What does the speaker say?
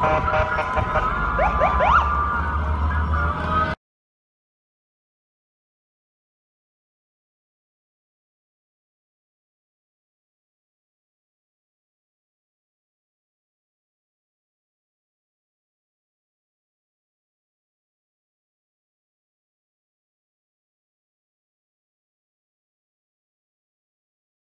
ha ha